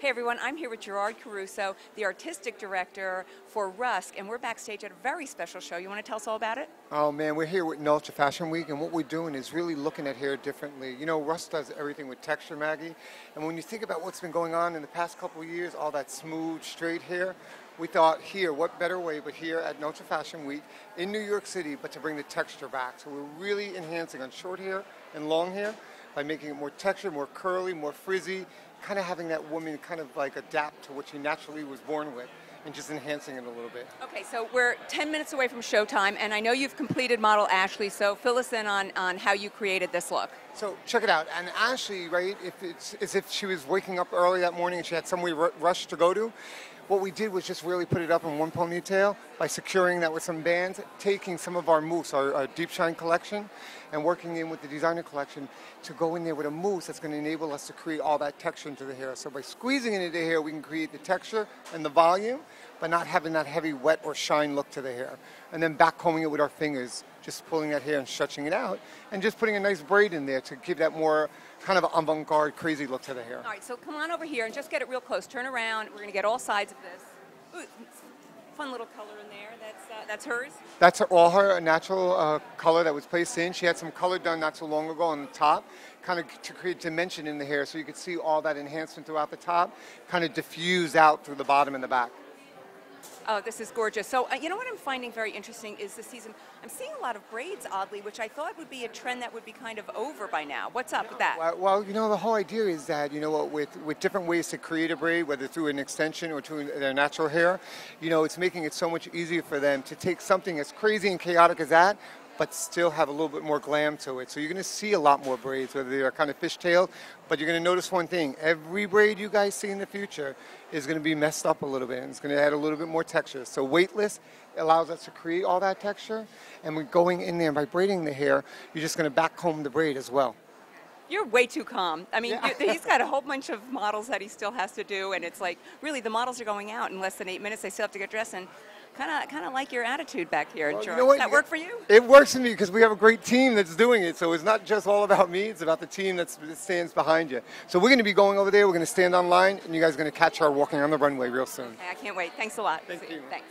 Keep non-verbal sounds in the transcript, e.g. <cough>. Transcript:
Hey everyone, I'm here with Gerard Caruso, the artistic director for Rusk, and we're backstage at a very special show. You want to tell us all about it? Oh man, we're here with Nolcha Fashion Week, and what we're doing is really looking at hair differently. You know, Rusk does everything with texture, Maggie, and when you think about what's been going on in the past couple years, all that smooth, straight hair, we thought here, what better way but here at Nolcha Fashion Week in New York City, but to bring the texture back. So we're really enhancing on short hair and long hair by making it more textured, more curly, more frizzy, kind of having that woman kind of like adapt to what she naturally was born with and just enhancing it a little bit. Okay, so we're 10 minutes away from showtime, and I know you've completed model Ashley, so fill us in on, on how you created this look. So check it out. And Ashley, right, if it's as if she was waking up early that morning and she had somewhere rush to go to, what we did was just really put it up in one ponytail by securing that with some bands, taking some of our mousse, our, our deep shine collection, and working in with the designer collection to go in there with a mousse that's going to enable us to create all that texture into the hair. So by squeezing it into the hair, we can create the texture and the volume, but not having that heavy wet or shine look to the hair. And then back combing it with our fingers, just pulling that hair and stretching it out, and just putting a nice braid in there to give that more kind of avant-garde, crazy look to the hair. All right, so come on over here and just get it real close. Turn around. We're going to get all sides of this. Ooh, fun little color in there. That's uh, that's hers. That's her, all her natural uh, color that was placed in. She had some color done not so long ago on the top, kind of to create dimension in the hair so you could see all that enhancement throughout the top, kind of diffuse out through the bottom and the back. Oh, this is gorgeous. So, uh, you know what I'm finding very interesting is this season, I'm seeing a lot of braids, oddly, which I thought would be a trend that would be kind of over by now. What's up with that? Well, well, you know, the whole idea is that, you know, what, with, with different ways to create a braid, whether through an extension or through their natural hair, you know, it's making it so much easier for them to take something as crazy and chaotic as that, but still have a little bit more glam to it. So you're going to see a lot more braids, whether they're kind of fishtailed, but you're going to notice one thing. Every braid you guys see in the future is going to be messed up a little bit, and it's going to add a little bit more texture. So weightless allows us to create all that texture, and we're going in there by braiding the hair, you're just going to back comb the braid as well. You're way too calm. I mean, Yeah. you- he's got a <laughs> whole bunch of models that he still has to do, and it's like, really, the models are going out in less than eight minutes. They still have to get dressed, and kind of, kind of like your attitude back here, Well, you know? Does that You work got- for you? It works for me because we have a great team that's doing it. So it's not just all about me, it's about the team that's, that stands behind you. So we're going to be going over there, we're going to stand online, and you guys are going to catch her walking on the runway real soon. Okay, I can't wait. Thanks a lot. Thank you. Thanks.